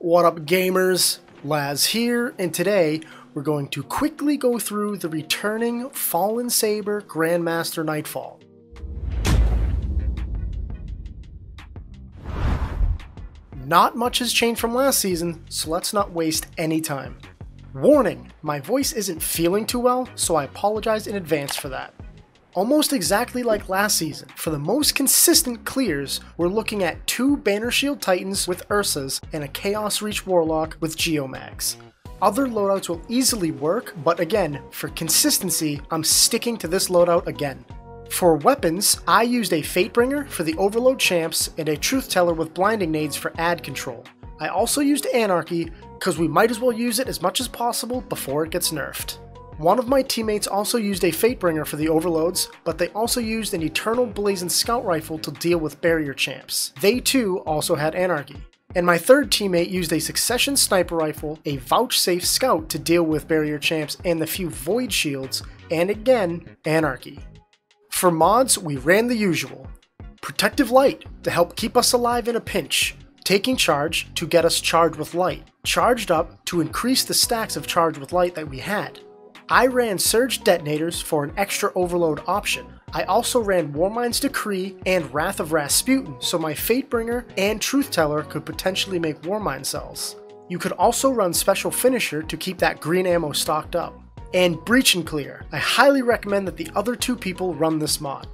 What up, gamers? Laz here, and today we're going to quickly go through the returning Fallen Saber Grandmaster Nightfall. Not much has changed from last season, so let's not waste any time. Warning, my voice isn't feeling too well, so I apologize in advance for that. Almost exactly like last season, for the most consistent clears, we're looking at two Banner Shield Titans with Ursas and a Chaos Reach Warlock with Geomags. Other loadouts will easily work, but again, for consistency, I'm sticking to this loadout again. For weapons, I used a Fatebringer for the Overload champs and a Truth Teller with Blinding Nades for ad control. I also used Anarchy because we might as well use it as much as possible before it gets nerfed. One of my teammates also used a Fatebringer for the overloads, but they also used an Eternal Blazon Scout Rifle to deal with barrier champs. They too also had Anarchy. And my third teammate used a Succession Sniper Rifle, a Vouchsafe Scout to deal with barrier champs, and the few Void Shields, and again, Anarchy. For mods, we ran the usual. Protective Light to help keep us alive in a pinch, Taking Charge to get us charged with light, Charged Up to increase the stacks of charged with light that we had, I ran Surge Detonators for an extra overload option. I also ran Warmind's Decree and Wrath of Rasputin, so my Fatebringer and Truth Teller could potentially make Warmind cells. You could also run Special Finisher to keep that green ammo stocked up. And Breach and Clear. I highly recommend that the other two people run this mod.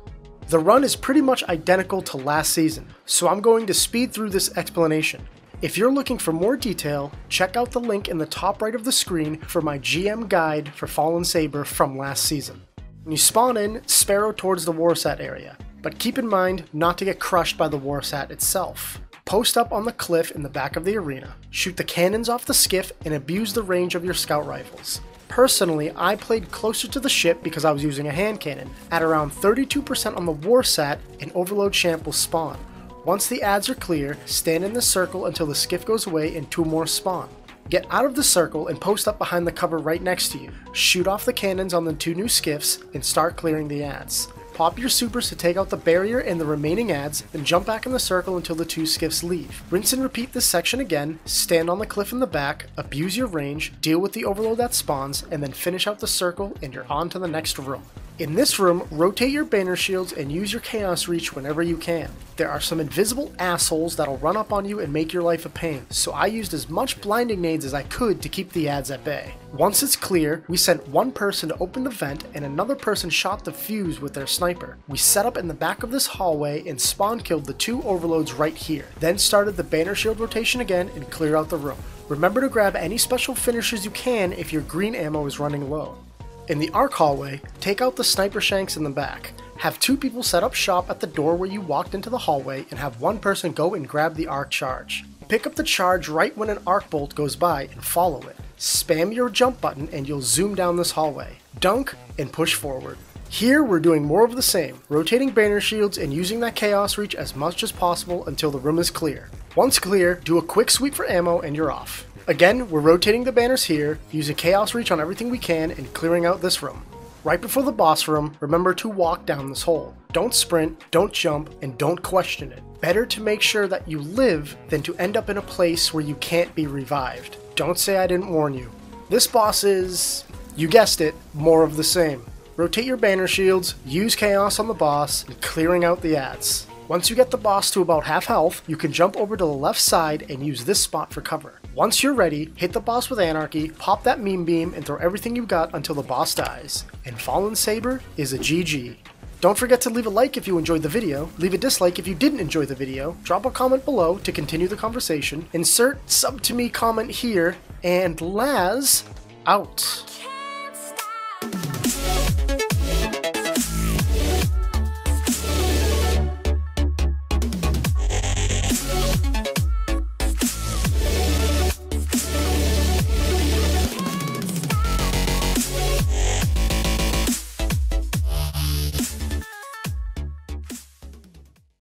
The run is pretty much identical to last season, so I'm going to speed through this explanation. If you're looking for more detail, check out the link in the top right of the screen for my GM guide for Fallen Saber from last season. When you spawn in, Sparrow towards the Warsat area, but keep in mind not to get crushed by the Warsat itself. Post up on the cliff in the back of the arena, shoot the cannons off the skiff, and abuse the range of your scout rifles. Personally, I played closer to the ship because I was using a hand cannon. At around 32% on the Warsat, an Overload Champ will spawn, once the ads are clear, stand in the circle until the skiff goes away and two more spawn. Get out of the circle and post up behind the cover right next to you. Shoot off the cannons on the two new skiffs and start clearing the ads. Pop your supers to take out the barrier and the remaining ads, then jump back in the circle until the two skiffs leave. Rinse and repeat this section again, stand on the cliff in the back, abuse your range, deal with the overload that spawns, and then finish out the circle and you're on to the next room. In this room, rotate your banner shields and use your chaos reach whenever you can. There are some invisible assholes that'll run up on you and make your life a pain, so I used as much blinding nades as I could to keep the ads at bay. Once it's clear, we sent one person to open the vent and another person shot the fuse with their sniper. We set up in the back of this hallway and spawn killed the two overloads right here, then started the banner shield rotation again and cleared out the room. Remember to grab any special finishers you can if your green ammo is running low. In the arc hallway, take out the sniper shanks in the back. Have two people set up shop at the door where you walked into the hallway and have one person go and grab the arc charge. Pick up the charge right when an arc bolt goes by and follow it. Spam your jump button and you'll zoom down this hallway. Dunk and push forward. Here we're doing more of the same, rotating banner shields and using that chaos reach as much as possible until the room is clear. Once clear, do a quick sweep for ammo and you're off. Again, we're rotating the banners here, using Chaos Reach on everything we can, and clearing out this room. Right before the boss room, remember to walk down this hole. Don't sprint, don't jump, and don't question it. Better to make sure that you live than to end up in a place where you can't be revived. Don't say I didn't warn you. This boss is, you guessed it, more of the same. Rotate your banner shields, use chaos on the boss, and clearing out the ads. Once you get the boss to about half health, you can jump over to the left side and use this spot for cover. Once you're ready, hit the boss with Anarchy, pop that meme beam, and throw everything you got until the boss dies. And Fallen Saber is a GG. Don't forget to leave a like if you enjoyed the video, leave a dislike if you didn't enjoy the video, drop a comment below to continue the conversation, insert sub to me comment here, and Laz out.